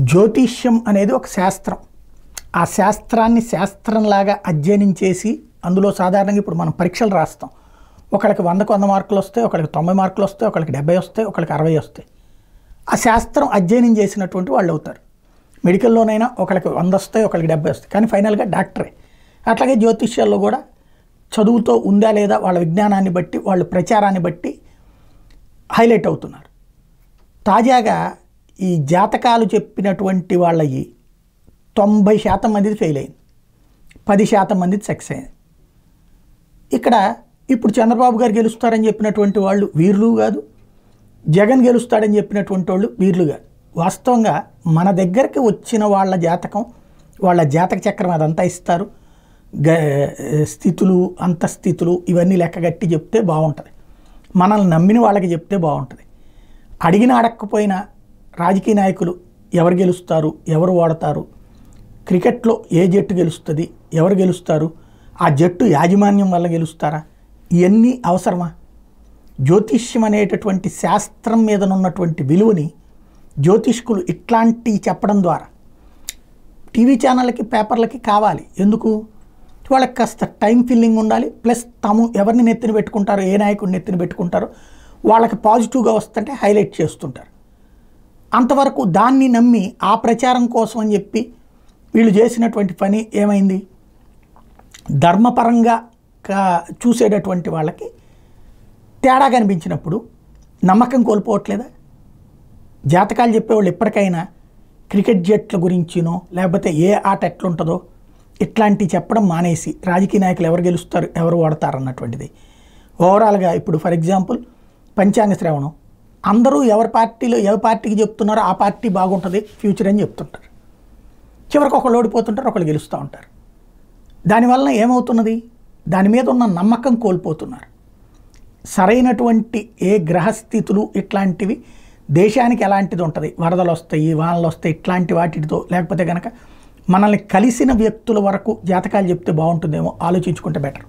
జ్యోతిష్యం అనేది ఒక శాస్త్రం. ఆ శాస్త్రాన్ని శాస్త్రంలాగా అధ్యయనం చేసి అందులో సాధారణంగా ఇప్పుడు మనం పరీక్షలు రాస్తాం. ఒకళ్ళకి వందకు వంద మార్కులు వస్తాయి ఒకళ్ళకి తొంభై మార్కులు వస్తాయి ఒకళ్ళకి డెబ్బై వస్తాయి ఒకళ్ళకి అరవై వస్తాయి. ఆ శాస్త్రం అధ్యయనం చేసినటువంటి వాళ్ళు అవుతారు. మెడికల్లోనైనా ఒకళ్ళకి వంద వస్తాయి ఒకళ్ళకి డెబ్బై వస్తాయి. కానీ ఫైనల్గా డాక్టరే. అట్లాగే జ్యోతిష్యాల్లో కూడా చదువుతో ఉందా లేదా వాళ్ళ విజ్ఞానాన్ని బట్టి వాళ్ళ ప్రచారాన్ని బట్టి హైలైట్ అవుతున్నారు. తాజాగా ఈ జాతకాలు చెప్పినటువంటి వాళ్ళవి తొంభై శాతం మందిది ఫెయిల్ అయింది. పది శాతం మందిది సక్సెస్ అయింది. ఇక్కడ ఇప్పుడు చంద్రబాబు గారు గెలుస్తారని చెప్పినటువంటి వాళ్ళు వీర్లు కాదు జగన్ గెలుస్తాడని చెప్పినటువంటి వాళ్ళు వీర్లు కాదు. వాస్తవంగా మన దగ్గరికి వచ్చిన వాళ్ళ జాతకం వాళ్ళ జాతక చక్రం అదంతా ఇస్తారు. గ స్థితులు అంతఃస్థితులు ఇవన్నీ లెక్కగట్టి చెప్తే బాగుంటుంది. మనల్ని నమ్మిన వాళ్ళకి చెప్తే బాగుంటుంది. అడిగిన అడగకపోయినా రాజకీయ నాయకులు ఎవరు గెలుస్తారు ఎవరు ఓడతారు క్రికెట్లో ఏ జట్టు గెలుస్తుంది ఎవరు గెలుస్తారు ఆ జట్టు యాజమాన్యం వల్ల గెలుస్తారా? ఇవన్నీ అవసరమా? జ్యోతిష్యం అనేటటువంటి శాస్త్రం మీద ఉన్నటువంటి విలువని జ్యోతిష్కులు ఇట్లాంటివి చెప్పడం ద్వారా టీవీ ఛానళ్ళకి పేపర్లకి కావాలి. ఎందుకు? వాళ్ళకి కాస్త టైం ఫిల్లింగ్ ఉండాలి. ప్లస్ తాము ఎవరిని నెత్తిన పెట్టుకుంటారో ఏ నాయకుడిని నెత్తిన పెట్టుకుంటారో వాళ్ళకి పాజిటివ్గా వస్తుంటే హైలైట్ చేస్తుంటారు. అంతవరకు దాన్ని నమ్మి ఆ ప్రచారం కోసం అని చెప్పి వీళ్ళు చేసినటువంటి పని ఏమైంది? ధర్మపరంగా కా- చూసేటటువంటి వాళ్ళకి తేడా కనిపించినప్పుడు నమ్మకం కోల్పోవట్లేదా? జాతకాలు చెప్పేవాళ్ళు ఎప్పటికైనా క్రికెట్ జట్ల గురించినో లేకపోతే ఏ ఆట ఎట్లుంటుందో ఇట్లాంటివి చెప్పడం మానేసి రాజకీయ నాయకులు ఎవరు గెలుస్తారు ఎవరు ఓడతారు అన్నటువంటిది. ఓవరాల్గా ఇప్పుడు ఫర్ ఎగ్జాంపుల్ పంచాంగ శ్రవణం. అందరూ ఎవరి పార్టీలో ఎవరి పార్టీకి చెప్తున్నారో ఆ పార్టీ బాగుంటుంది ఫ్యూచర్ అని చెప్తుంటారు. చివరికి ఒకళ్ళు ఓడిపోతుంటారు ఒకళ్ళు గెలుస్తూ ఉంటారు. దానివల్ల ఏమవుతున్నది? దాని మీద ఉన్న నమ్మకం కోల్పోతున్నారు. సరైనటువంటి ఏ గ్రహస్థితులు ఇట్లాంటివి దేశానికి ఎలాంటిది ఉంటుంది? వరదలు వస్తాయి వానలు వస్తాయి ఇట్లాంటి వాటితో లేకపోతే కనుక మనల్ని కలిసిన వ్యక్తుల వరకు జాతకాలు చెప్తే బాగుంటుందేమో ఆలోచించుకుంటే బెటర్.